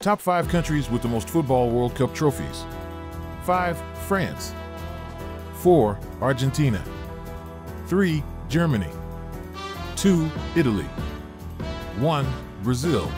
Top 5 countries with the most Football World Cup trophies. 5. France. 4. Argentina. 3. Germany. 2. Italy. 1. Brazil.